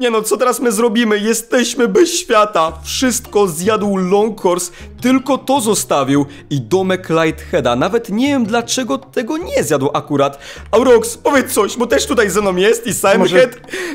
Nie no, co teraz my zrobimy? Jesteśmy bez świata. Wszystko zjadł Longhorse, tylko to zostawił. I domek Lightheada. Nawet nie wiem dlaczego tego nie zjadł akurat. Aurox, powiedz coś, bo też tutaj ze mną jest i Simonhead.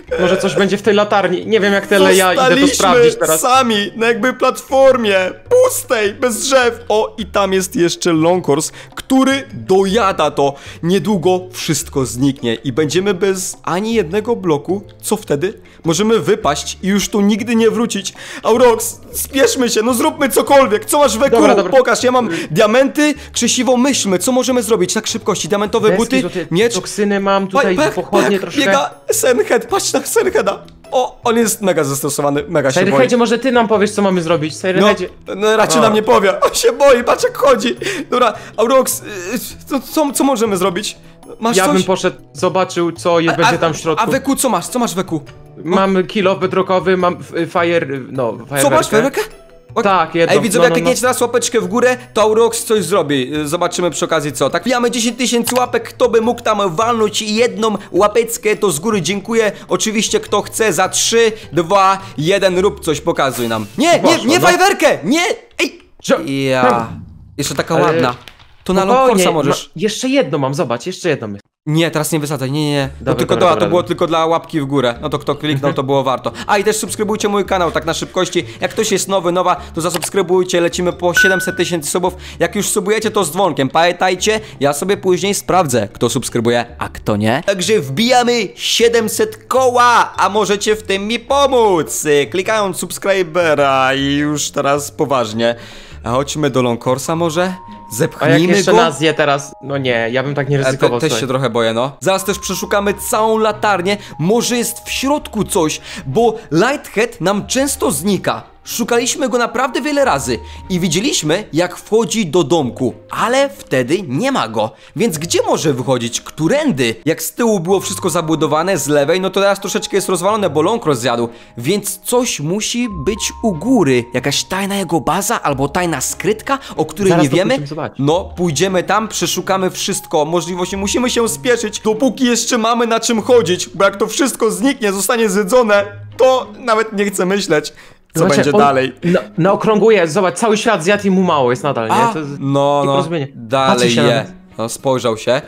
Może- Może coś będzie w tej latarni. Nie wiem jak tyle, ja idę to sprawdzić teraz. sami na jakby platformie, pustej, bez drzew. O, i tam jest jeszcze Longhorse, który dojada to. Niedługo wszystko zniknie i będziemy bez ani jednego bloku. Co wtedy? Możemy wypaść i już tu nigdy nie wrócić. Aurox, spieszmy się, no zróbmy cokolwiek. Co masz w eku? Dobra, dobra. Pokaż, ja mam diamenty, krzesiwo, myślmy, co możemy zrobić tak szybkości. Diamentowe Deski, buty, złote miecz, Toksyny mam tutaj, Pech, pochodnie pech, troszkę. Biega Senhead, patrz na Senheada. O, on jest mega zestresowany, mega się boi. Sirenheadzie, może ty nam powiesz co mamy zrobić. No, Sirenheadzie. no raczej nam nie powie. On się boi, patrz jak chodzi. Dobra, Aurox, y, co, co, co możemy zrobić? Masz Ja coś? bym poszedł, zobaczył co jest, będzie tam w środku. A Weku co masz? Co masz Weku? Mam kilo bedrockowy, mam fire, no, Co masz, fajerwerkę. Fajerwerkę? Tak, jedno. Ej, widzowie, no, jak no, no. klikniecie teraz łapeczkę w górę, to Aurox coś zrobi. Y, Zobaczymy przy okazji co. Tak, wbijamy 10 tysięcy łapek. Kto by mógł tam walnąć jedną łapeczkę, to z góry dziękuję. Oczywiście, kto chce za 3, 2, 1, rób coś, pokazuj nam. Nie, nie, Poszło, nie no. fajerwerkę! Nie! Ej! Ja. Jeszcze taka ładna. To na Longcorsa możesz. Jeszcze jedno mam, zobacz, jeszcze jedno. Nie, teraz nie wysadzaj, nie, nie. To Dobra, tylko dobra, to, dobra, to było dobra. tylko dla łapki w górę. No to kto kliknął, to było warto. A i też subskrybujcie mój kanał, tak na szybkości. Jak ktoś jest nowy, nowa, to zasubskrybujcie, lecimy po 700 tysięcy subów. Jak już subujecie, to z dzwonkiem. Pamiętajcie, ja sobie później sprawdzę, kto subskrybuje, a kto nie. Także wbijamy 700 koła, a możecie w tym mi pomóc. Klikając subskrybera i już teraz poważnie. A chodźmy do Longcorsa może? A jak Zepchnijmy jeszcze go? nas je teraz, no nie, ja bym tak nie E, te, ryzykował. też słuchaj. się trochę boję, no. Zaraz też przeszukamy całą latarnię. Może jest w środku coś, bo Lighthead nam często znika. Szukaliśmy go naprawdę wiele razy i widzieliśmy, jak wchodzi do domku, ale wtedy nie ma go. Więc gdzie może wychodzić? Którędy? Jak z tyłu było wszystko zabudowane, z lewej, no to teraz troszeczkę jest rozwalone, bo ląk rozjadł. Więc coś musi być u góry. Jakaś tajna jego baza albo tajna skrytka, o której Zaraz nie wiemy. No, pójdziemy tam, przeszukamy wszystko, możliwości, musimy się spieszyć, dopóki jeszcze mamy na czym chodzić, bo jak to wszystko zniknie, zostanie zjedzone, to nawet nie chcę myśleć, co Zobaczcie, będzie on dalej. Na, na okrągło jest, zobacz, cały świat zjadł i mu mało jest nadal, nie? A, To no, no, dalej je. No, spojrzał się,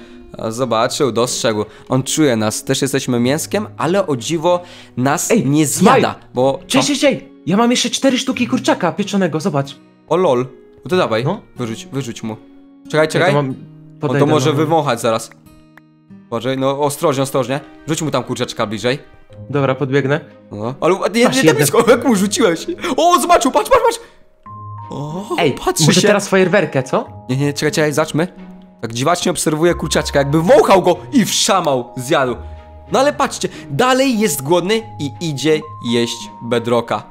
zobaczył, dostrzegł. On czuje nas, też jesteśmy mięskiem, ale o dziwo nas Ej, nie zjada, bo... Cześć, cześć, cześć! Ja mam jeszcze cztery sztuki kurczaka pieczonego, zobacz. O lol, no to dawaj, No. wyrzuć, wyrzuć mu. Czekaj, Ja czekaj. to mam... On to może no. wywąchać zaraz. Uważaj, no ostrożnie, ostrożnie. Rzuć mu tam kurczeczka bliżej. Dobra, podbiegnę. No. Ale nie, nie tak blisko, jak mu rzuciłeś. O, zobaczył, patrz, patrz, patrz. O, Ej, patrzy może się. teraz fajerwerkę, co? Nie, nie, czekaj, czekaj, zacznmy. Tak dziwacznie obserwuje kurczaczka, jakby wąchał go i wszamał, zjadł. No ale patrzcie, dalej jest głodny i idzie jeść bedroka.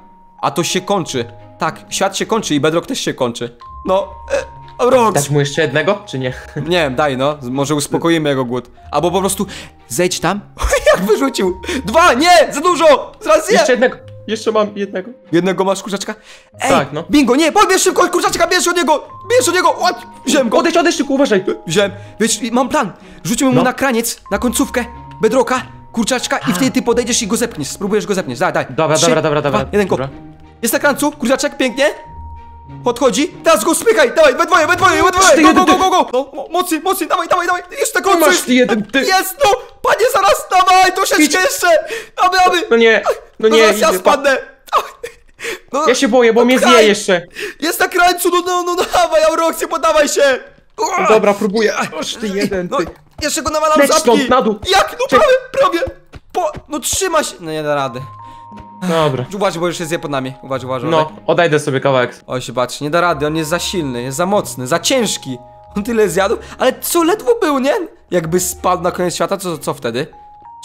A to się kończy. Tak, świat się kończy i bedrock też się kończy. No, e, Rox. Dać mu jeszcze jednego, czy nie? Nie wiem, daj no, może uspokoimy jego głód. Albo po prostu zejdź tam. Jak wyrzucił. Dwa, nie, za dużo. Zaraz je. Jeszcze jednego! Jeszcze mam jednego. Jednego masz kurczaczka? Ej, Tak, no. bingo, nie, podbierz szybko kurczaczka, bierz od niego, bierz od niego, łap, wziąłem go, Odejdź, odejdź, tylko uważaj! wziąłem, wiesz, mam plan, rzucimy mu No. na kraniec, na końcówkę, bedroka, kurczaczka i wtedy ty podejdziesz i go zepniesz, spróbujesz go zepnieć, daj, daj. Dobra, Trzy, dobra, dobra, dobra. Dwa, jeden go. Dobra. Jest na krancu, kurczaczek, pięknie. Podchodzi, teraz go spychaj, dawaj, we dwoje, we dwoje, we dwoje, go, jeden, go, go, go, go. No, mo- mocniej, mocniej, dawaj, dawaj, dawaj, jeszcze Tu końcu. masz ty jeden, ty! Jest, no, panie, zaraz, dawaj, troszeczkę jeszcze, aby, aby. No nie, no No nie, zaraz ja idzie. spadnę. No, Ja się boję, bo mnie Pchaj. zje jeszcze. Jest na krańcu, no, no, no, dawaj, Auroxie, podawaj się. No Dobra, próbuję. Oż ty jeden, No, ty. jeszcze go nawalam Leć zapki. stąd, na dół. Jak? No prawie, prawie. Po, no trzyma się. No nie da rady. Dobra. Uważaj, bo już się zje pod nami. Uważaj, uważaj. No, odejdę sobie kawałek. Oj, się patrz, nie da rady, on jest za silny, jest za mocny, za ciężki. Tyle zjadł, ale co ledwo był, nie? Jakby spadł na koniec świata, co, co wtedy?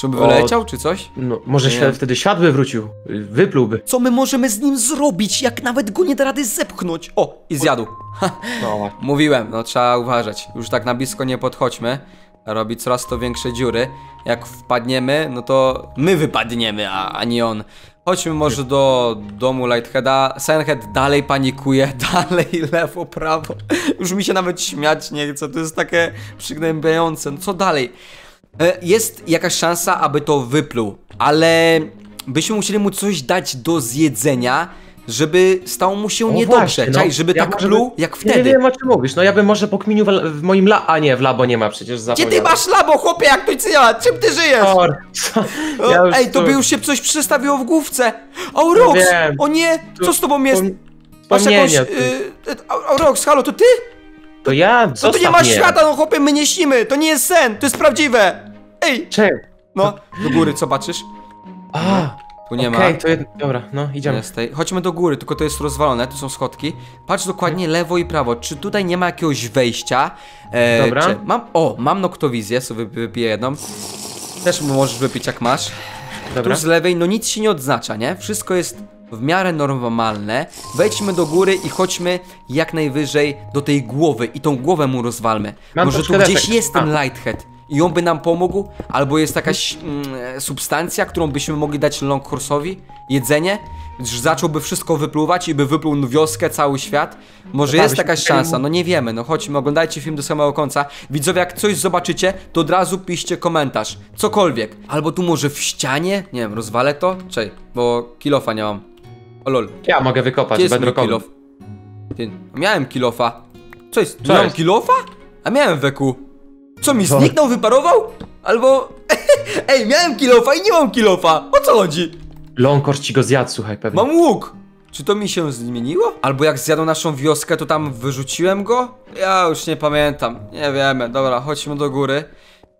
Czy by O. wyleciał, czy coś? No, może wtedy świat by wrócił. Wyplułby. Co my możemy z nim zrobić, jak nawet go nie da rady zepchnąć? O, i zjadł. Ha, No. Mówiłem, no trzeba uważać. Już tak na blisko nie podchodźmy. Robi coraz to większe dziury. Jak wpadniemy, no to my wypadniemy, a, a nie on. Chodźmy może do domu Lightheada. Senhead dalej panikuje, dalej lewo, prawo. Już mi się nawet śmiać nie chce, to jest takie przygnębiające. No co dalej? E, Jest jakaś szansa, aby to wypluł, ale byśmy musieli mu coś dać do zjedzenia, żeby stało mu się O, niedobrze. właśnie, no. Czaj, żeby Ja tak może pluł by- jak Nie wtedy. wiem o czym mówisz, no ja bym może pokminił w, w moim la... A nie, w labo nie ma przecież Gdzie zapomniałem. ty masz labo, chłopie, jak to nic nie ma? Czym ty żyjesz? Or, co? O, Ja Ej, to tu- by już się coś przestawiło w główce. Aurox! wiem. O nie, co z tobą jest? Masz jakąś... Wspomnienia. Yy, Aurox, halo, to ty? To ja, No zostaw tu nie ma świata, no chłopie, my nie śnimy, to nie jest sen, to jest prawdziwe. Ej, Czekaj. no, do góry, co patrzysz? A, Tu nie okej, ma. to jed... Dobra, no idziemy. Jest tej. Chodźmy do góry, tylko to jest rozwalone, tu są schodki. Patrz dokładnie lewo i prawo. Czy tutaj nie ma jakiegoś wejścia? E, Dobra. Czy mam, o, mam noktowizję, sobie wypiję jedną. Też możesz wypić jak masz. Dobra. Tu z lewej, no nic się nie odznacza, nie? Wszystko jest w miarę normalne. Wejdźmy do góry i chodźmy jak najwyżej do tej głowy i tą głowę mu rozwalmy. Mam Może tu troszkę gdzieś defekt. jest ten A. Lighthead i on by nam pomógł, albo jest jakaś mm, substancja, którą byśmy mogli dać Longhorse'owi, jedzenie, zacząłby wszystko wypluwać i by wypluł wioskę, cały świat. Może jest jakaś szansa, no nie wiemy, no chodźmy, oglądajcie film do samego końca. Widzowie, jak coś zobaczycie, to od razu piszcie komentarz, cokolwiek. Albo tu może w ścianie, nie wiem, rozwalę to? Czej, bo kilofa nie mam. O lol, Ja mogę wykopać, gdzie bedrockowy. kilof? Ty, miałem kilofa. Co jest? Co miałem kilofa? A miałem weku. Co mi Co? zniknął, wyparował? Albo... Ej, miałem kilofa i nie mam kilofa. O co chodzi? Longcourse ci go zjadł, słuchaj, pewnie. Mam łuk. Czy to mi się zmieniło? Albo jak zjadł naszą wioskę, to tam wyrzuciłem go? Ja już nie pamiętam. Nie wiemy. Dobra, chodźmy do góry.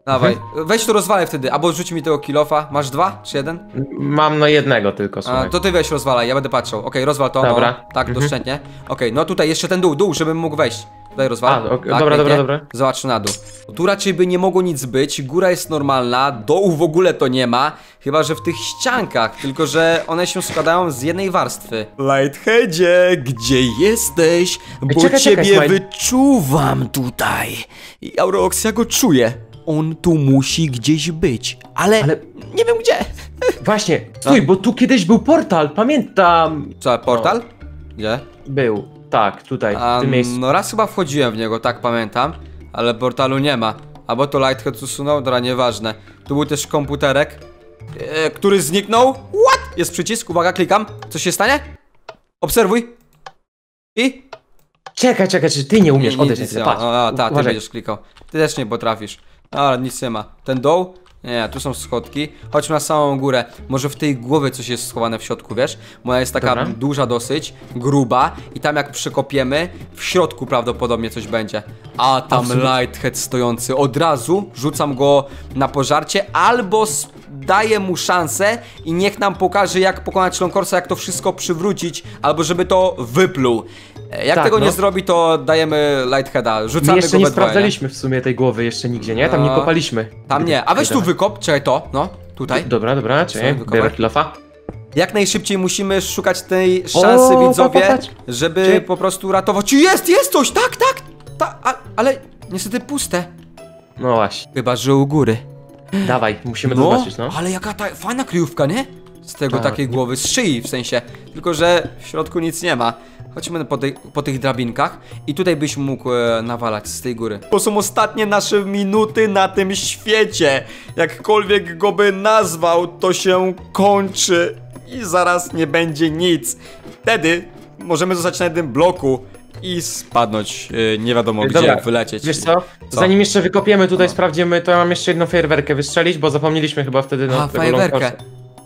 Dawaj. Mhm. Weź to rozwalę wtedy, albo rzuć mi tego kilofa. Masz dwa czy jeden? Mam na jednego tylko, A, słuchaj. to ty weź rozwalaj, ja będę patrzył. Okej, rozwal to. Dobra. No, tak, Mhm. doszczętnie. Okej, no tutaj jeszcze ten dół, dół, żebym mógł wejść. Tutaj rozwal. A, ok, tak, dobra, dobra, dobra. Zobacz na dół. Tu raczej by nie mogło nic być, góra jest normalna, dołu w ogóle to nie ma, chyba że w tych ściankach, tylko że one się składają z jednej warstwy. Lightheadzie, gdzie jesteś? Bo czekaj, ciebie wyczuwam tutaj. I Aurox, ja go czuję. On tu musi gdzieś być, ale, Ale- nie wiem gdzie. Właśnie, stój, bo tu kiedyś był portal, pamiętam. Co, portal? Gdzie? Był, tak, tutaj, w tym miejscu. no raz chyba wchodziłem w niego, tak pamiętam, ale portalu nie ma. Albo to Lighthead usunął, dobra, nieważne. Tu był też komputerek, e, który zniknął. What? Jest przycisk, uwaga, klikam. Co się stanie? Obserwuj. I? Czekaj, czekaj, czy ty nie umiesz, ma. patrz. No, a, ta, ty będziesz klikał. Ty też nie potrafisz. Ale nic nie ma. Ten doł? Nie, tu są schodki. Chodźmy na samą górę. Może w tej głowie coś jest schowane w środku, wiesz? Ona jest taka Dobra. duża dosyć, gruba i tam jak przykopiemy, w środku prawdopodobnie coś będzie. A tam Absolutnie. Lighthead stojący. Od razu rzucam go na pożarcie albo daję mu szansę i niech nam pokaże jak pokonać Longcorsa, jak to wszystko przywrócić, albo żeby to wypluł. E, Jak Tak, tego nie no. zrobi, to dajemy Lightheada. My Rzucamy jeszcze go nie sprawdzaliśmy w sumie tej głowy jeszcze nigdzie, nie? Tam nie No. kopaliśmy. Tam nie. A weź tu wykop, czekaj to, no, tutaj. Dobra, dobra, czekaj, biorę kilofa. Jak najszybciej musimy szukać tej szansy, O, widzowie, żeby po prostu ratować. Czy jest, jest coś, tak, tak, ta, a, ale niestety puste. No właśnie, Chyba, że u góry. dawaj, musimy to zobaczyć, no. ale jaka ta fajna kryjówka, nie? Z tego Tak. takiej głowy, z szyi w sensie. Tylko, że w środku nic nie ma. Chodźmy po, tej, po tych drabinkach i tutaj byś mógł e, nawalać z tej góry. To są ostatnie nasze minuty na tym świecie. Jakkolwiek go by nazwał, to się kończy i zaraz nie będzie nic. Wtedy możemy zostać na jednym bloku i spadnąć e, nie wiadomo gdzie, Dobra, wylecieć. Wiesz co? Co? Zanim jeszcze wykopiemy tutaj, sprawdzimy, to ja mam jeszcze jedną fajerwerkę wystrzelić, bo zapomnieliśmy chyba wtedy na A, tego fajerwerkę.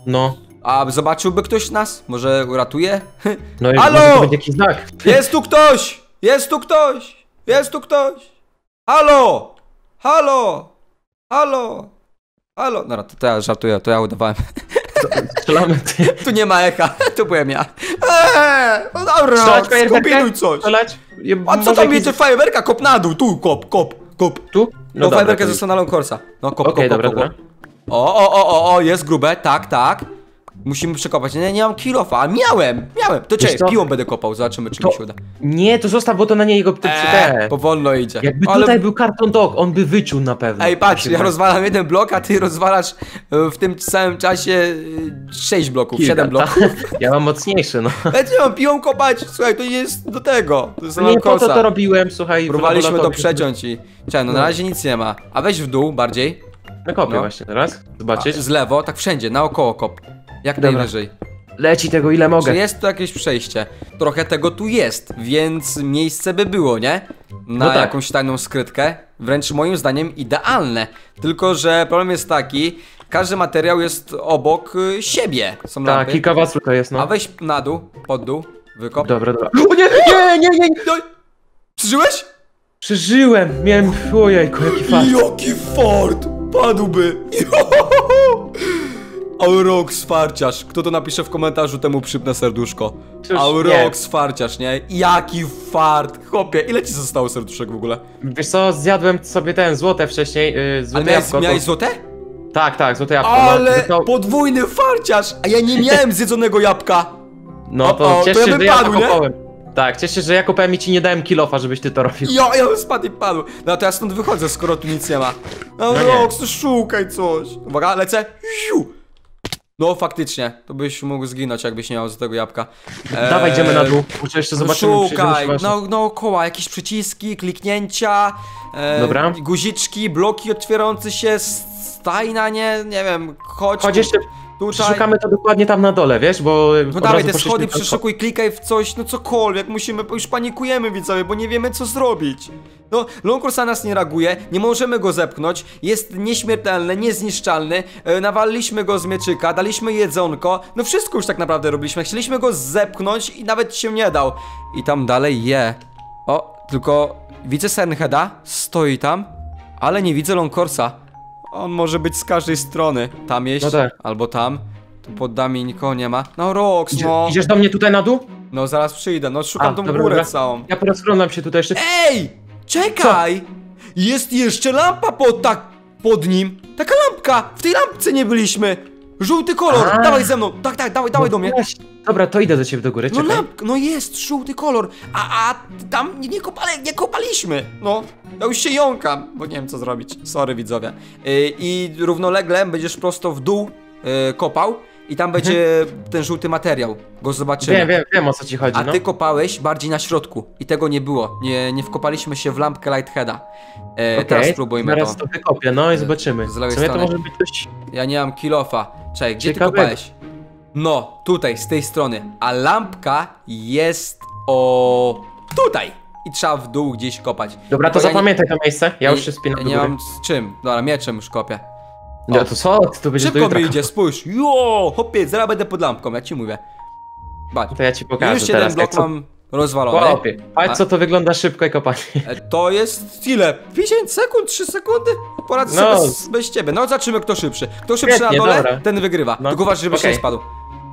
No, A zobaczyłby ktoś nas? Może uratuje? no i Halo! może to będzie jakiś znak. Jest tu ktoś! Jest tu ktoś! Jest tu ktoś! Halo! Halo! Halo! Halo! Dobra, to, to ja żartuję, to ja udawałem. Strzelamy. Tu nie ma echa, to byłem ja. Eee, no dobra, Strzelać fajerwerkę? skombinuj coś. Strzelać? Je- A co tam jakiś- jedzie fajerwerka? Kop na dół, tu kop, kop, kop. Tu? No, dobra, fajerwerkę to- na Longcorsa. No kop, Okej, kop, dobra, kop, kop. dobra. O, o, o, o, o, jest grube, tak, tak. Musimy przekopać. Nie, nie mam kilofa, a miałem, miałem. To co? piłą będę kopał, zobaczymy czy To- mi się uda. Nie, to zostaw, bo to na niego Eee, powolno idzie. Jakby Ale- tutaj był karton dog, on by wyczuł na pewno. Ej, patrz, ja rozwalam jeden blok, a ty rozwalasz e, w tym samym czasie e, sześć bloków, Kilka, siedem bloków. tak. Ja mam mocniejszy, no. Ja nie mam piłą kopać, słuchaj, to nie jest do tego. To jest Nie po co to robiłem, słuchaj. Próbowaliśmy to przeciąć i... Czekaj, no na No. razie nic nie ma. A weź w dół bardziej. Na kopie No. właśnie teraz. Zobaczyć. Z lewo, tak wszędzie, naokoło kop. Jak Dobra. najwyżej. Leci tego ile Czy mogę. jest tu jakieś przejście? Trochę tego tu jest, więc miejsce by było, nie? Na No tak. jakąś tajną skrytkę. Wręcz moim zdaniem idealne. Tylko, że problem jest taki, każdy materiał jest obok y, siebie. Są Tak, lampy. kilka was tylko jest, A no. weź na dół, pod dół, wykop. Dobra, dobra. O nie, nie, nie, nie! No, przeżyłeś? Przeżyłem! Miałem... Ojejku, jaki fart. Jaki fart! Padłby! Aurox farciarz. Kto to napisze w komentarzu, temu przypnę serduszko. Cóż, Aurox farciarz, nie? Jaki fart! Chłopie, ile ci zostało serduszek w ogóle? Wiesz co, zjadłem sobie ten złote wcześniej, yy, Ale miałeś, jabłko. miałeś to... złote? Tak, tak, złote jabłko. Ale No, zostało- podwójny farciarz! A ja nie miałem zjedzonego jabłka! no o, to o, to cieszę ja się, bym że ja to padł, nie? Tak, cieszę się, że ja kopałem i ci nie dałem kilofa, żebyś ty to robił. Ja, ja bym spadł i padł. No to ja stąd wychodzę, skoro tu nic nie ma. nie. Aurox, no szukaj coś. Uwaga, lecę. Siu. No faktycznie, to byś mógł zginąć, jakbyś nie miał z tego jabłka. Dawaj, idziemy na Eee, dół. Muszę jeszcze zobaczyć. Szukaj, no, naokoła jakieś przyciski, kliknięcia, e, Dobra. guziczki, bloki otwierające się, stajna, nie, nie wiem, chodź, Chodź jeszcze, tutaj. szukamy to dokładnie tam na dole, wiesz, bo... No dawaj te schody, przeszukuj, klikaj w coś, no cokolwiek, musimy, już panikujemy widzowie, bo nie wiemy co zrobić. No, Longcourse na nas nie reaguje, nie możemy go zepchnąć, jest nieśmiertelny, niezniszczalny, e, nawaliliśmy go z mieczyka, daliśmy jedzonko, no wszystko już tak naprawdę robiliśmy, chcieliśmy go zepchnąć i nawet się nie dał. I tam dalej je. O, tylko widzę Sernheada, stoi tam, ale nie widzę Longcourse'a. On może być z każdej strony, tam jeść, No tak. albo tam. Tu pod nami nikogo nie ma. No Rox, Idzie, no. Idziesz do mnie tutaj na dół? No zaraz przyjdę, no szukam A, tą dobra, górę dobra. całą. Ja porozglądam się tutaj jeszcze. Ej! Czekaj! Jest jeszcze lampa pod tak pod nim. Taka lampka! W tej lampce nie byliśmy! Żółty kolor! A. Dawaj ze mną! Tak, tak, dawaj, dawaj do mnie! właśnie. Dobra, to idę do ciebie do góry, No czekaj. no jest, żółty kolor! A, a tam nie, nie kopaliśmy! No, ja już się jąkam, bo nie wiem co zrobić. Sorry widzowie. Yy, I równolegle będziesz prosto w dół yy, kopał i tam będzie ten żółty materiał. Go zobaczymy. Wiem, wiem, wiem o co ci chodzi, A no. ty kopałeś bardziej na środku i tego nie było. Nie, nie wkopaliśmy się w lampkę Lightheada. E, Okej, Teraz spróbujmy Zaraz to. to wykopię, no i zobaczymy. Z lewej sumie to strony. może być dość... Ja nie mam kilofa. Czekaj, gdzie Ciekawe. ty kopałeś? No, tutaj, z tej strony. A lampka jest o tutaj. I trzeba w dół gdzieś kopać. Dobra, to ja nie- zapamiętaj to miejsce, ja już się spinam ja Nie mam z czym. Dobra, mieczem już kopię. Nie, to co? Będziesz do Szybko mi idzie, spójrz. Jo, hopie, zaraz będę pod lampką, ja ci mówię. Patrz. To ja ci pokażę Już jeden blok jak co... mam rozwalony. Chłopie, patrz co to wygląda szybko i kopanie. E, To jest ile? 5 sekund, 3 sekundy? Poradzę No. sobie bez, bez ciebie. No zobaczymy kto szybszy. Kto szybszy Świetnie, na dole, dobra. ten wygrywa. No, Tylko uważaj, żebyś okej. nie spadł.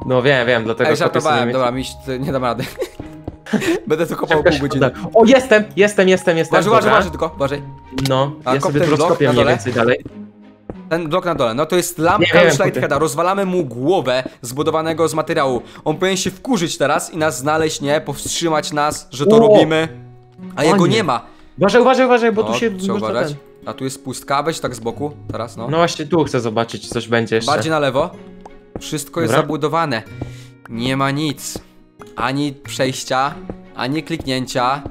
No wiem, wiem, dlatego Ej, żartowałem, dobra, mi nie dam rady. Będę to kopał pół godziny. O, jestem, jestem, jestem, jestem. Uważaj, uważaj, tylko, uważaj. No, A ja sobie rozkopię mniej więcej dalej. Ten blok na dole, no to jest lampka już. Lightheada. Rozwalamy mu głowę zbudowanego z materiału. On powinien się wkurzyć teraz i nas znaleźć, nie? Powstrzymać nas, że to O! robimy. A jego nie. nie ma. Uważaj, uważaj, uważaj, bo No, tu się... trzeba można uważać. ten- A tu jest pustka, weź tak z boku, teraz no. No właśnie tu chcę zobaczyć, czy coś będzie jeszcze. Bardziej na lewo. Wszystko jest Dobra. zabudowane. Nie ma nic. Ani przejścia, ani kliknięcia.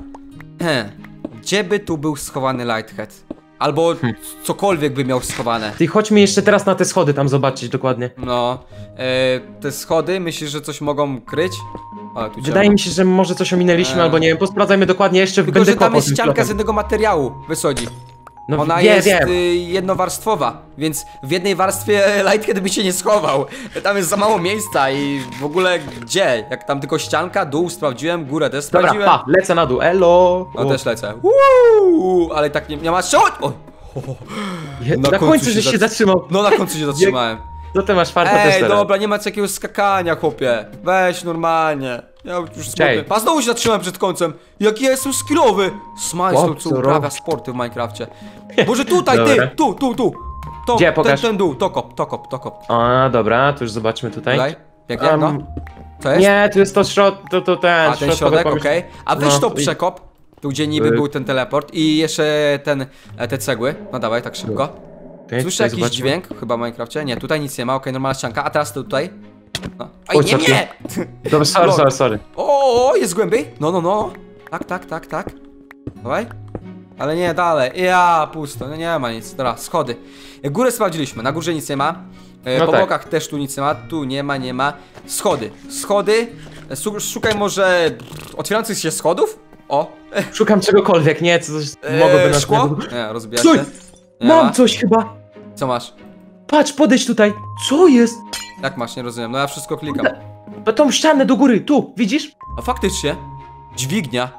Hm. Gdzie by tu był schowany Lighthead? Albo cokolwiek by miał schowane. Ty chodźmy jeszcze teraz na te schody tam zobaczyć dokładnie. No, e, te schody, myślisz, że coś mogą kryć? Wydaje mi się, że może coś ominęliśmy, Eee. albo nie wiem, posprawdzajmy dokładnie jeszcze, Tylko, będę że tam jest ścianka z jednego materiału, wysodzi. No Ona wiem, jest wiem. y, jednowarstwowa, więc w jednej warstwie Lighthead by się nie schował. Tam jest za mało miejsca i w ogóle gdzie? Jak tam tylko ścianka, dół sprawdziłem, górę też Dobra, sprawdziłem. pa, lecę na dół, elo! No O, też lecę. Uuu, ale tak nie, nie ma co? O, je- na na, końcu końcu się żeś się zatrz- zatrzymał. no na końcu się zatrzymałem. Ty masz farta też Ej, teraz. dobra, nie ma jakiegoś skakania, chłopie. Weź normalnie. Ja już smutny. A znowu się zatrzymałem przed końcem. Jaki ja jestem skillowy. Smajs to Chłopcu, co uprawia sporty w Minecrafcie. Boże tutaj, ty, tu, tu, tu. To, Gdzie, ten, pokaż. ten dół, to kop, to kop, to kop. A, dobra, to już zobaczmy tutaj. Tutaj, pięknie, no. Em, Co jest? nie, tu jest to środ... to, to ten, A ten środek, okej. A weź No, to przekop. Tu gdzie niby Y- był ten teleport i jeszcze ten, e, te cegły. No dawaj, tak szybko. Słyszę jakiś zobaczmy. dźwięk, chyba w Minecrafcie? Nie, tutaj nic nie ma, okej, normalna ścianka. A teraz to tutaj. No. Oj, Oj, nie, nie! Dobra, sorry, sorry, sorry. O, o, jest głębiej? No, no, no. Tak, tak, tak, tak. Dawaj. Ale nie, dalej. Ja, pusto. No nie ma nic. Dobra, schody. Górę sprawdziliśmy. Na górze nic nie ma. E, No po tak. bokach też tu nic nie ma, tu nie ma, nie ma. Schody, schody. E, su- Szukaj może otwierających się schodów? O, Szukam czegokolwiek, nie? Co coś e, mogłoby nas... szkło? Nie, rozbija się. Nie Mam ma. coś chyba! Co masz? Patrz, podejdź tutaj! Co jest? Jak masz, nie rozumiem. No ja wszystko klikam. No tą ścianę do góry, tu, widzisz? A faktycznie, dźwignia.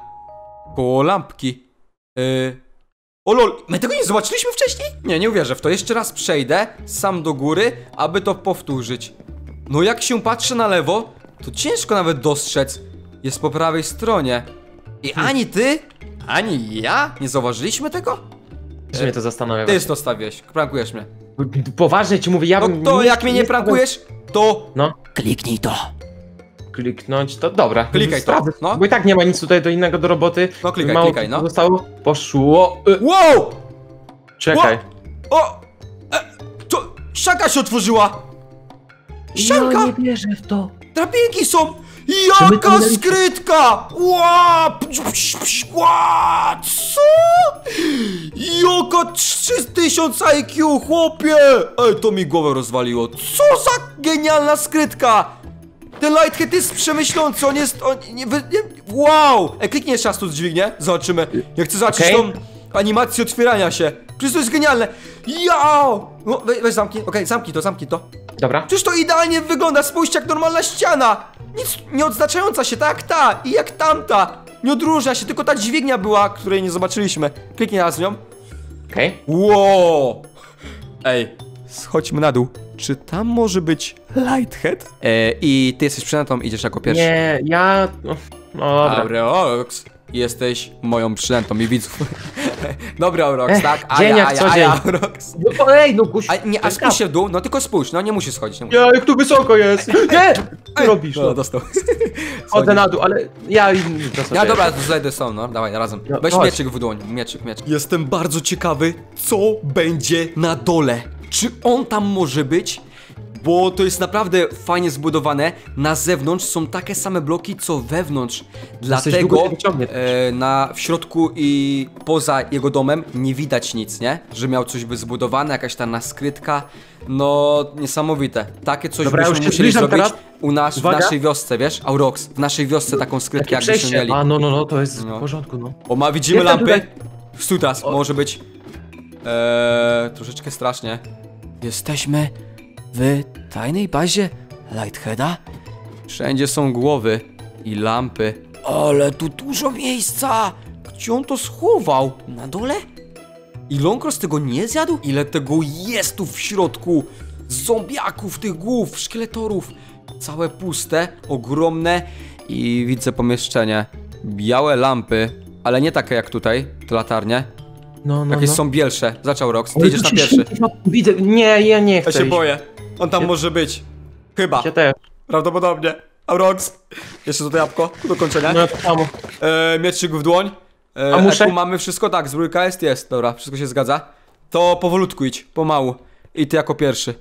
Koło lampki. Yy. O lol, my tego nie zobaczyliśmy wcześniej? Nie, nie uwierzę w to. Jeszcze raz przejdę sam do góry, aby to powtórzyć. No jak się patrzę na lewo, to ciężko nawet dostrzec. Jest po prawej stronie. I ani ty, ani ja nie zauważyliśmy tego? Że mnie to zastanawia. Ty to stawiłeś, prankujesz mnie. Poważnie ci mówię, ja No bym... to jak mnie nie prankujesz, to No, kliknij to. kliknąć, to dobra. Klikaj to, Sprawdzę, no. Bo i tak nie ma nic tutaj do innego do roboty. No, klikaj, Mało klikaj, no. Zostało, poszło. Y, Wow! czekaj. O! E, to ścianka się otworzyła! Nie wierzę w to. Drabinki są! Jaka skrytka! Ła! Co? Jaka 3000 IQ, chłopie! Ej, to mi głowę rozwaliło. Co za genialna skrytka! Ten Lighthead jest przemyślący, on jest... On, nie, nie, wow! Ej, kliknij jeszcze raz tu dźwignię, zobaczymy. Ja chcę zobaczyć Okej. tą animację otwierania się. Przecież to jest genialne. Ja! No, we, weź zamknij, okej, zamknij to, zamknij to. Dobra. Przecież to idealnie wygląda, spójrzcie jak normalna ściana! Nic nie odznaczająca się, tak jak ta i jak tamta! Nie odróżnia się, tylko ta dźwignia była, której nie zobaczyliśmy. Kliknij raz w nią. Okej. Wow! Ej, schodźmy na dół. Czy tam może być Lighthead? E, I ty jesteś przynętą, idziesz jako pierwszy. Nie, ja... No, no dobra. Orox. Jesteś moją przynętą i widzów. Dobry, Orox, tak? A dzień ja, jak a ja, co a ja. Orox. No, ej, no kuś... A, nie, a spójrz się w dół, no tylko spójrz, no nie musisz schodzić, nie musisz. Ja, jak tu wysoko jest! Nie! Co robisz? No, No, dostał. Chodzę na dół, ale ja... Ja dobra, to zajdę są, no, dawaj, razem. No, Weź chodź. mieczyk w dłoń, mieczyk, mieczyk. Jestem bardzo ciekawy, co będzie na dole. Czy on tam może być? Bo to jest naprawdę fajnie zbudowane. Na zewnątrz są takie same bloki, co wewnątrz. Dlatego e, na, w środku i poza jego domem nie widać nic, nie? Że miał coś by zbudowane, jakaś ta naskrytka. No, niesamowite. Takie coś Dobra, byśmy musieli zrobić teraz. u nas, w Uwaga. naszej wiosce, wiesz? Aurox, w naszej wiosce taką skrytkę Takie jakbyśmy mieli. A, no, no, no, to jest No. w porządku, no. O, ma, widzimy Jestem lampy. tutaj. Stój teraz, może być. Eee, troszeczkę strasznie. Jesteśmy w tajnej bazie Lightheada. Wszędzie są głowy i lampy. Ale tu dużo miejsca! Gdzie on to schował? Na dole? I Longcross tego nie zjadł? Ile tego jest tu w środku? Zombiaków, tych głów, szkieletorów. Całe puste, ogromne i widzę pomieszczenie. Białe lampy, ale nie takie jak tutaj, te latarnie. No, no, Jakieś no. są bielsze. Zaczął Rox, ty idziesz na pierwszy. Widzę, nie, ja nie chcę Ja się iść. boję. On tam może być. Chyba. Ja też. Prawdopodobnie. A Rox. Jeszcze to jabłko do dokończenia. No to samo. E, mieczyk w dłoń. E, A muszę? Eku mamy wszystko, tak, zbrójka jest, jest, dobra, wszystko się zgadza. To powolutku idź, pomału. I ty jako pierwszy.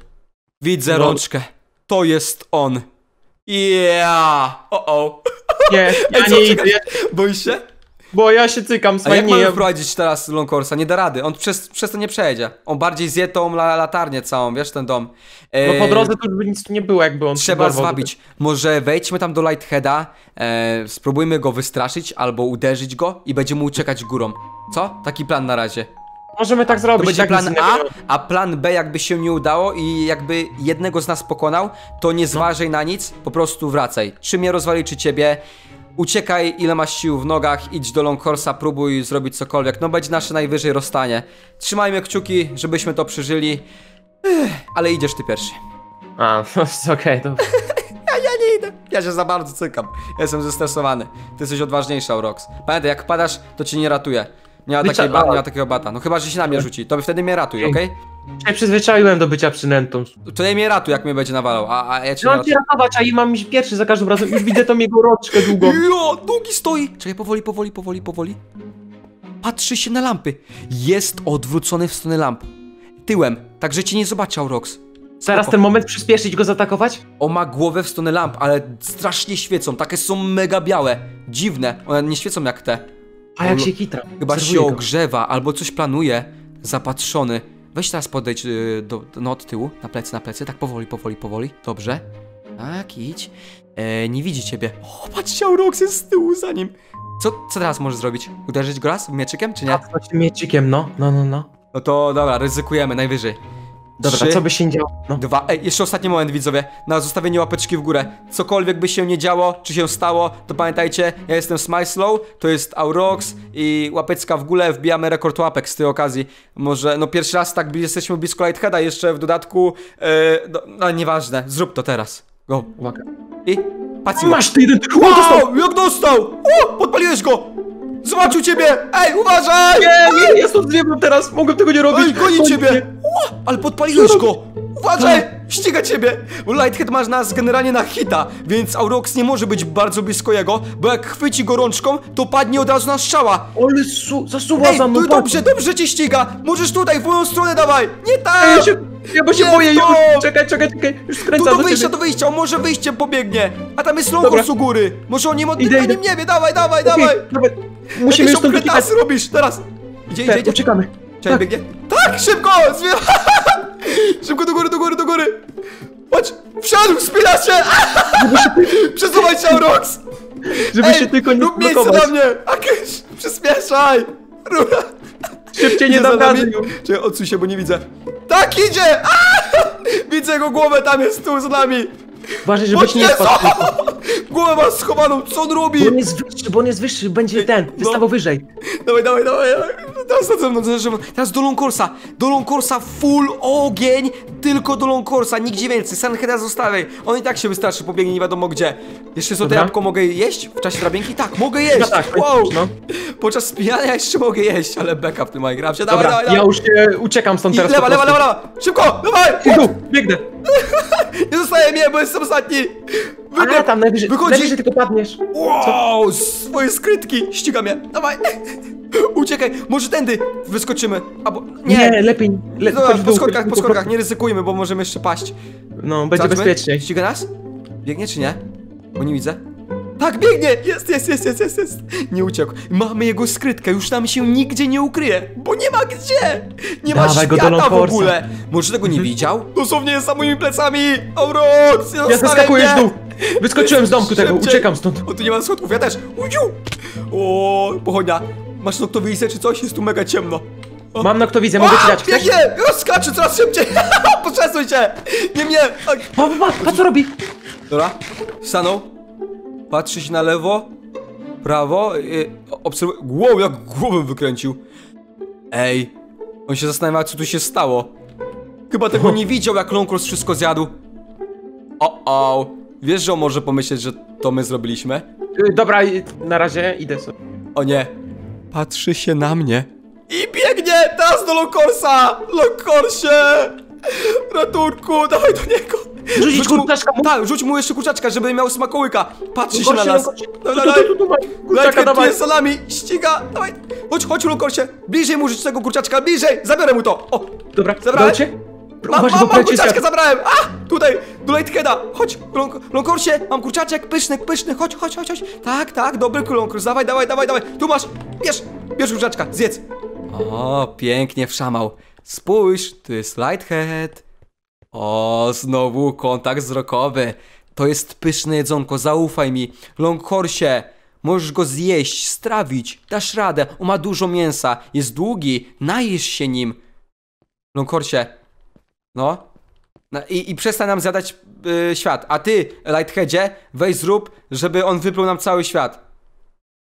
Widzę No. rączkę. To jest on. Yeah! O o. Nie, ja Ej, co, nie idę, Boisz się? Bo ja się cykam z A jak mamy wprowadzić teraz Longcorsa? Nie da rady, on przez, przez to nie przejedzie. On bardziej zje tą la, latarnię całą, wiesz, ten dom. No po E, drodze to już by nic nie było, jakby on Trzeba zwabić. Może wejdźmy tam do Lightheada, e, spróbujmy go wystraszyć albo uderzyć go i będziemy uciekać górą. Co? Taki plan na razie. Możemy tak To zrobić. będzie tak plan A, a plan B jakby się nie udało i jakby jednego z nas pokonał, to No. nie zważaj na nic, po prostu wracaj. Czy mnie rozwali, czy ciebie. Uciekaj ile masz sił w nogach, idź do Longhorsa, próbuj zrobić cokolwiek. No będzie nasze najwyżej rozstanie. Trzymajmy kciuki, żebyśmy to przeżyli. Ech, ale idziesz ty pierwszy. A, no okej, to... Ja nie idę. Ja się za bardzo cykam. Ja jestem zestresowany. Ty jesteś odważniejsza, Rox. Pamiętaj, jak padasz, to cię nie ratuje. Nie ma, Wycza- takiej ba- nie ma takiego bata. No chyba, że się na mnie rzuci. To by wtedy mnie ratuj, okej? się przyzwyczaiłem do bycia przynętą. Nie mnie ratuj, jak mnie będzie nawalał, a, a ja cię nie No cię ratuję. ratować, a i mam iść pierwszy za każdym razem. Już widzę tą jego rączkę długą. Jo, długi stoi! Czekaj, powoli, powoli, powoli, powoli. Patrzy się na lampy. Jest odwrócony w stronę lamp. Tyłem, także cię nie zobaczył, Rox. Zaraz ten moment przyspieszyć go zaatakować? On ma głowę w stronę lamp, ale strasznie świecą. Takie są mega białe. Dziwne. One nie świecą jak te. A jak się kitra? Chyba Obserwuję się go. ogrzewa albo coś planuje. Zapatrzony. Weź teraz podejdź y, do, no od tyłu, na plecy, na plecy, tak powoli, powoli, powoli. Dobrze. Tak, idź. E, nie widzi ciebie. O, patrzcie, Aurox jest z tyłu za nim. Co, co teraz możesz zrobić? Uderzyć go raz mieczykiem, czy nie? Chodź tym miecikiem, no, no, no, no. No to dobra, ryzykujemy najwyżej. Dobra, Trzy, co by się nie działo? No. Dwa. Ej, jeszcze ostatni moment, widzowie. Na zostawienie łapeczki w górę. Cokolwiek by się nie działo, czy się stało, to pamiętajcie, ja jestem Smile Slow, to jest Aurox i łapeczka w górę, wbijamy rekord łapek z tej okazji. Może, no pierwszy raz tak jesteśmy blisko Lightheada, jeszcze w dodatku, e, no, no nieważne, zrób to teraz. Go. Uwaga. I patrz Masz ty jeden... Wow, jak dostał! O, podpaliłeś go! Zobaczył ciebie! Ej, uważaj! Nie, nie, ja stąd zjebam teraz, mogłem tego nie robić. Ej, goni ciebie! ale podpaliłeś go! Uważaj! Ściga ciebie! Bo Lighthead masz nas generalnie na hita, więc Aurox nie może być bardzo blisko jego, bo jak chwyci go rączką, to padnie od razu na strzała. Ale su, zasuwa Ej, za mną, to dobrze, dobrze cię ściga! Możesz tutaj, w moją stronę dawaj! Nie tam! Ej, ja się, ja bo się Nie, boję już. Czekaj, czekaj, czekaj. Już Tu skręcam do do wyjścia, ciebie. do wyjścia, on może wyjściem pobiegnie! A tam jest Dobra. Longos u góry! Może on nie ma Idę, o idę. nim nie wie, dawaj, dawaj, Okej, dawaj! Nawet musimy już Jakieś stąd uciekać. teraz! Idzie, idzie, Tak, idzie. uciekamy. Czekaj, biegnie. Tak, szybko! Zwie... szybko do góry, do góry, do góry! Chodź! Wsiadł, wspina się! Przesuwaj się, Aurox! Żeby się tylko nie rób miejsce na mnie! Akesz, przyspieszaj! Rura! Szybciej nie dam rady. Czekaj, odsuń się, bo nie widzę. Tak, idzie! Widzę jego głowę, tam jest tu z nami! Uważaj, O żebyś nie spadł. Głowę ma schowaną, co on robi? Bo on jest wyższy, bo on jest wyższy, będzie ten, no. wystawał wyżej. Dawaj, dawaj, dawaj, dawaj. Teraz za mną. Teraz do Longcorsa. Do Longcorsa full ogień. Tylko do Longcorsa, nigdzie więcej. Sanheda zostawiaj. On i tak się wystraszy, pobiegnie nie wiadomo gdzie. Jeszcze co, to jabłko mogę jeść w czasie drabinki? Tak, mogę jeść. No tak, wow. no. Podczas spijania jeszcze mogę jeść, ale backup w tym Minecrafcie. Dawaj, Dobra, dawaj, ja dawaj. już e, uciekam stąd I teraz lewa, lewa, lewa, lewa. Szybko, dawaj. I tu, biegnę. Nie zostaje mnie, bo jestem ostatni. A, Wybieg. tam najwyżej, Wychodzi. najwyżej tylko padniesz. Wow, swoje skrytki. Ściga mnie. Dawaj. Uciekaj, może tędy wyskoczymy. Albo nie. Nie, lepiej, le, Dobra, chodź w po dół, schodkach, po w schodkach, nie ryzykujmy, bo możemy jeszcze paść. No, będzie Zobaczmy. bezpiecznie. Ściga nas? Biegnie czy nie? Bo nie widzę. Tak, biegnie! Jest, jest, jest, jest, jest, jest. Nie uciekł. Mamy jego skrytkę, już nam się nigdzie nie ukryje, bo nie ma gdzie! Nie ma Dawaj go do świata w Longforsa. ogóle! Może tego nie Mhm. widział? Dosłownie jest za moimi plecami! Aurox! Ja zeskakuję z dół. Wyskoczyłem z domku tego, Szybciej. uciekam stąd. O, tu nie ma schodków, ja też! Uciu! O, pochodnia. Masz noktowizję czy coś? Jest tu mega ciemno. O. Mam noktowizję, mogę ci dać. Chcesz? Biegnie! Już skacze coraz szybciej! Potrzesuj się! Nie mnie! Tak. Pa, pa, pa, pa, co robi? Dobra, stanął. Patrzy się na lewo, prawo, yy, obserwuje. Wow, jak głowę wykręcił. Ej, on się zastanawia, co tu się stało. Chyba tego nie widział, jak Longcross wszystko zjadł. O, o. Wiesz, że on może pomyśleć, że to my zrobiliśmy? Y, Dobra, y, na razie idę sobie. O nie. Patrzy się na mnie. I biegnie! Teraz do Longcorsa! Longcorsie! Ratunku, dawaj do niego! Rzucić Rzuć mu- kurczaczka mu? Tak, rzuć mu jeszcze kurczaczka, żeby miał smakołyka. Patrzy się na nas. Dawaj, dawaj. Kurczaka, dawaj. jest nami, ściga, dawaj. Chodź, chodź Longcorsie. Bliżej mu rzuć tego kurczaczka, bliżej. Zabiorę mu to. O, Dobra, Zabrałeś? Mam, Uważaj, mam, bo mam świat. zabrałem. A, tutaj, do Lightheada. Chodź, Long- mam kurczaczek, pyszny, pyszny. Chodź, chodź, chodź, chodź. Tak, tak, dobry Longcors, dawaj, dawaj, dawaj, dawaj. Tu masz, bierz, bierz kurczaczka, zjedz. O, pięknie wszamał. Spójrz, tu jest Lighthead. O, znowu kontakt wzrokowy. To jest pyszne jedzonko, zaufaj mi. Longhorsie, możesz go zjeść, strawić, dasz radę. On ma dużo mięsa, jest długi, najesz się nim. Longhorsie, no. no i, I przestań nam zjadać y, świat. A ty, Lightheadzie, weź zrób, żeby on wypluł nam cały świat.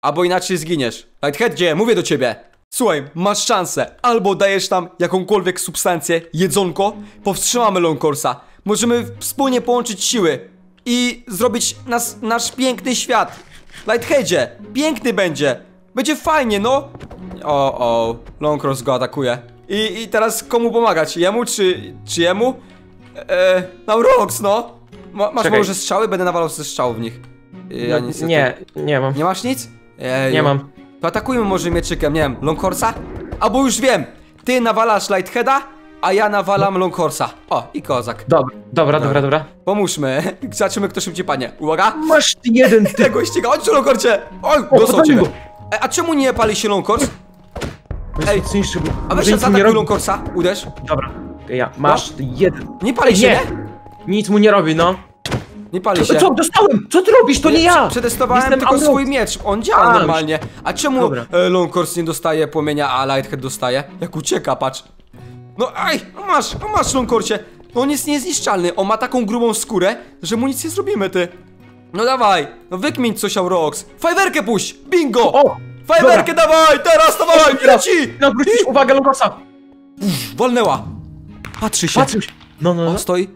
Albo inaczej zginiesz. Lightheadzie, mówię do ciebie. Słuchaj, masz szansę. Albo dajesz nam jakąkolwiek substancję, jedzonko, powstrzymamy Longcorsa. Możemy wspólnie połączyć siły i zrobić nas, nasz piękny świat. Lightheadzie, piękny będzie. Będzie fajnie, no. O, o, Longcross go atakuje. I, I teraz komu pomagać? Jemu czy, czy jemu? Eee, no Rox, no. Ma, masz Czekaj. może strzały? Będę nawalał ze strzału w nich. Ja No, niestety- nie, nie mam. Nie masz nic? Eju. Nie mam. To atakujmy może mieczykiem, nie wiem, Longhorsa? Albo już wiem, ty nawalasz Lightheada, a ja nawalam Longhorsa. O, i kozak. Dobra, dobra, dobra, dobra. Pomóżmy. Zobaczymy, kto szybciej padnie. Uwaga. Masz jeden, ty. Tego ściga. Chodź Longhorcie. Oj, dostał ciebie. E, a czemu nie pali się Longhors? Ej, mocniejszy, bo A weź nie zaatakuj robi. Longcorsa, uderz. Dobra, ja, masz jeden. Nie pali się, Nie, nie? nic mu nie robi, no. Nie pali się. Co, dostałem? Co ty robisz? To nie ja! Przetestowałem Jestem tylko swój miecz, on działa A, normalnie. A czemu Dobra. e, Longcourse nie dostaje płomienia, a Lighthead dostaje? Jak ucieka, patrz. No aj, no masz, no masz Longcourcie. No on jest niezniszczalny, on ma taką grubą skórę, że mu nic nie zrobimy, ty. No dawaj, no wykmiń coś, Aurox. Fajwerkę puść, bingo! O! Fajwerkę dawaj, teraz dawaj, leci! No, wrócić uwagę Longosa! Walnęła. Patrzy się. Patrz już. No, no, no. On stoi.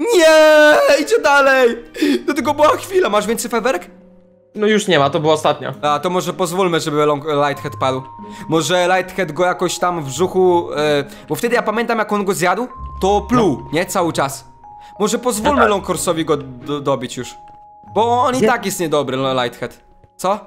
Nie, idzie dalej. To tylko była chwila, masz więcej fajwerek? No już nie ma, to była ostatnia. A to może pozwólmy, żeby long, Lighthead padł. Może Lighthead go jakoś tam w brzuchu. E, bo wtedy ja pamiętam, jak on go zjadł, to pluł, nie? Cały czas. Może pozwólmy No tak. Longcourse'owi go do, dobić już. Bo on i tak jest niedobry, no, Lighthead. Co?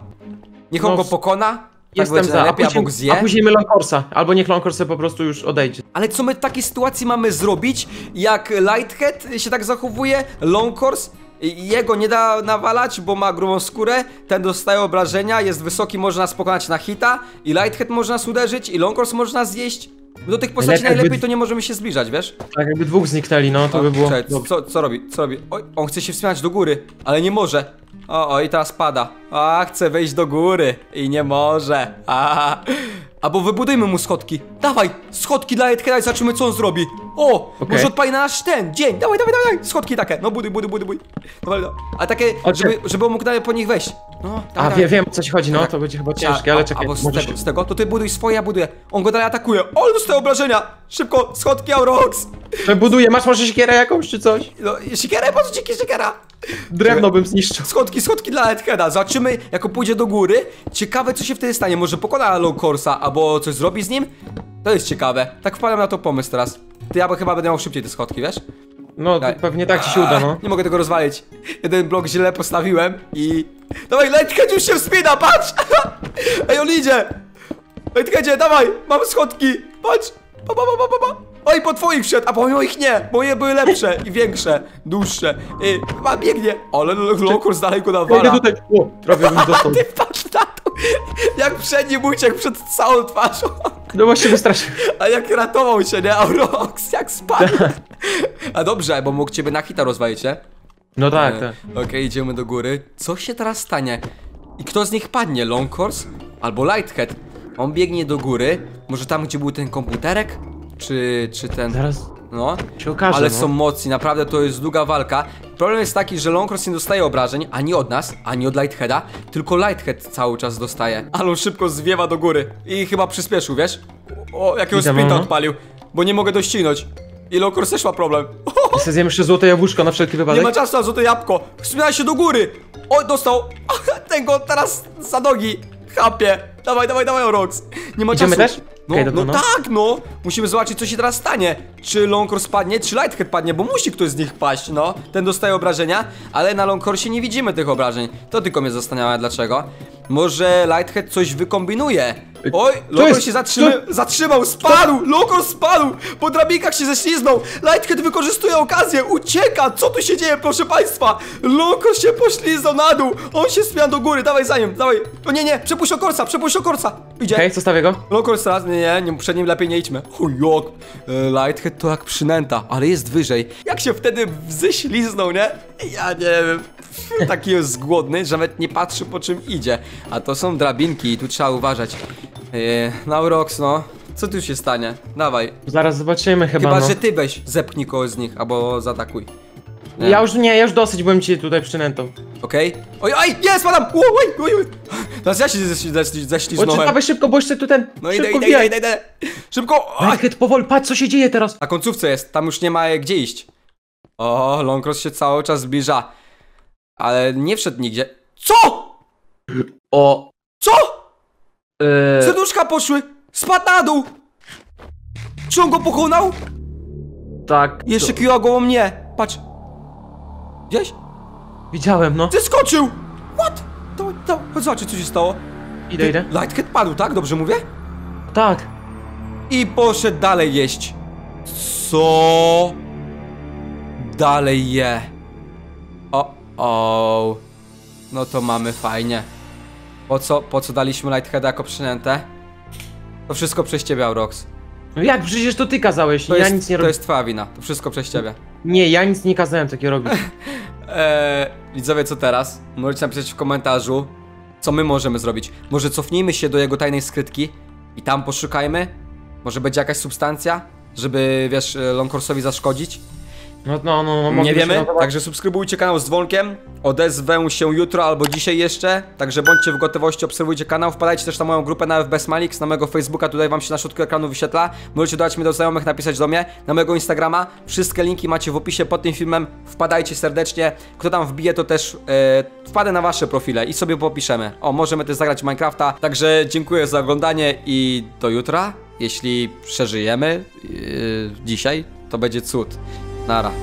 Niech on No, go pokona? Tak Jestem będzie za, a najlepiej, później, go zje? a później my Longcorsa. Albo niech sobie po prostu już odejdzie. Ale co my w takiej sytuacji mamy zrobić, jak Lighthead się tak zachowuje, Longcourse jego nie da nawalać, bo ma grubą skórę, ten dostaje obrażenia, jest wysoki, można nas pokonać na hita i Lighthead może nas uderzyć i Longcourse można nas zjeść. Do tych postaci Najlepiej najlepiej to nie możemy się zbliżać, wiesz? Tak jakby dwóch zniknęli, no to O, by było... czekaj, co, co robi? Co robi? Oj, on chce się wspinać do góry, ale nie może. O, o, i teraz pada. A, chce wejść do góry i nie może. A, albo wybudujmy mu schodki. Dawaj, schodki dla Edheada i zobaczymy co on zrobi. O, Okej. może odpali na nasz ten dzień. Dawaj, dawaj, dawaj, schodki takie. No buduj, buduj, buduj, buduj. Dawaj, dawaj. A takie, O, żeby, żeby on mógł dalej po nich wejść. No, dawaj, A dawaj. wie, wiem o co ci chodzi, no Tak. to będzie chyba ciężkie, ale czekaj. Albo z tego, się- z tego, to ty buduj swoje, ja buduję. On go dalej atakuje. O, dostaje obrażenia. Szybko, schodki Aurox. Buduję, masz może siekierę jakąś czy coś? No, siekierę, po co ci siekiera? Drewno bym zniszczył. Schodki, schodki dla Edheada. Zobaczymy, jak on pójdzie do góry. Ciekawe, co się wtedy stanie. Może pokona Longcoursa, albo coś zrobi z nim? To jest ciekawe. Tak wpadam na to pomysł teraz. Ty, ja chyba będę miał szybciej te schodki, wiesz? No, to Daj. pewnie tak ci się uda, no. Nie mogę tego rozwalić. Jeden blok źle postawiłem i... Dawaj, Lighthead już się wspina, patrz! Ej, on idzie! Lightheadzie, dawaj! Mamy schodki! Patrz! Pa, pa, pa, pa, pa. Oj, po twoich wszedł, a po moich nie! Moje były lepsze i większe, dłuższe. I chyba biegnie. Ale dalej go Ja nawala. idę tutaj. O, prawie bym dostał. Ty patrz na to! Jak przed nim uciekł przed całą twarzą. No właśnie wystraszył. A jak ratował się, nie? Aurox, jak spadł. A dobrze, bo mógł ciebie na hita rozwalić, nie? No tak, E, tak. Okej, idziemy do góry. Co się teraz stanie? I kto z nich padnie? Longcourse albo Lighthead? On biegnie do góry. Może tam, gdzie był ten komputerek? Czy, czy ten... Zaraz No. się okaże, Ale no. są mocni, naprawdę to jest długa walka. Problem jest taki, że Longcross nie dostaje obrażeń ani od nas, ani od Lightheada, tylko Lighthead cały czas dostaje. Ale on szybko zwiewa do góry i chyba przyspieszył, wiesz? O, jakiego Widzę, sprinta no. odpalił, bo nie mogę dościnąć. I Longcross też ma problem. Sobie zjem jeszcze złote jabłuszko na wszelki Nie wypadek. ma czasu na złote jabłko. Wspinaj się do góry. O, dostał. Ten go teraz za nogi. Chapie. Dawaj, dawaj, dawaj, Orox. Nie ma Idziemy czasu. też? No, Okej, no no. tak, no. Musimy zobaczyć, co się teraz stanie. Czy Longcourse padnie, czy Lighthead padnie, bo musi ktoś z nich paść, no. Ten dostaje obrażenia, ale na Longcourse nie widzimy tych obrażeń. To tylko mnie zastanawia, dlaczego. Może Lighthead coś wykombinuje. Oj, Longcourse jest? się zatrzymał, zatrzymał, spadł! Longcourse spadł! Po drabinkach się ześliznął! Lighthead wykorzystuje okazję, ucieka! Co tu się dzieje, proszę państwa? Longcourse się pośliznął na dół! On się spina do góry, dawaj za nim, dawaj! O nie, nie, przepuść Okorsa, przepuść Okorsa! Idzie! Okej, zostawię go. Longcourse teraz, nie, nie, nie, przed nim lepiej nie idźmy. Jak, e, Lighthead to jak przynęta, ale jest wyżej. Jak się wtedy ześliznął, nie? Ja nie wiem. Taki jest głodny, że nawet nie patrzy po czym idzie. A to są drabinki i tu trzeba uważać. Eee, no Rox, no. Co tu się stanie? Dawaj. Zaraz zobaczymy chyba, Chyba, no. że ty weź, zepchnij kogoś z nich, albo zaatakuj. Nie. Ja już nie, ja już dosyć byłem ci tutaj przynętą. Okej? Oj, oj, jest, madam! Oj, oj, oj. Teraz ja się ześ- ześ- O, ześliznąłem. dawaj szybko, bo jeszcze tu ten. No idę, idę, idę, idę, idę. Szybko! Lighthead, powoli, patrz co się dzieje teraz. Na końcówce jest, tam już nie ma gdzie iść. O, Longcross się cały czas zbliża. Ale nie wszedł nigdzie. Co? O. Co? Yy, Serduszka poszły! Spadł na dół! Czy on go pokonał? tak. Jeszcze to- kiła głową mnie. Patrz. Gdzieś? Widziałem, no. Zeskoczył! What? Dawaj, dawaj, chodź zobaczyć co się stało. Idę, idę. Lighthead padł, tak? Dobrze mówię? Tak. I poszedł dalej jeść. Co? Dalej je. O. No to mamy fajnie. Po co, po co daliśmy Lightheada jako przynętę? To wszystko przez ciebie, Aurox. No jak, przecież to ty kazałeś, To ja jest, nic nie to robię. jest twoja wina. To wszystko przez ciebie. Nie, ja nic nie kazałem takiego robić. Eee, widzowie, co teraz? Możecie napisać w komentarzu, co my możemy zrobić. Może cofnijmy się do jego tajnej skrytki i tam poszukajmy? Może będzie jakaś substancja, żeby, wiesz, e, Longcourse'owi zaszkodzić? No, no, no, no Nie wiemy, także subskrybujcie kanał z dzwonkiem. Odezwę się jutro albo dzisiaj jeszcze. Także bądźcie w gotowości, obserwujcie kanał. Wpadajcie też na moją grupę na FB Smalix, na mojego Facebooka, tutaj wam się na środku ekranu wyświetla. Możecie dodać mnie do znajomych, napisać do mnie, na mojego Instagrama. Wszystkie linki macie w opisie pod tym filmem. Wpadajcie serdecznie. Kto tam wbije, to też e, wpadę na wasze profile i sobie popiszemy. O, możemy też zagrać Minecrafta. Także dziękuję za oglądanie i do jutra. Jeśli przeżyjemy e, dzisiaj, to będzie cud. 拿到